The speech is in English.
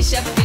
Chef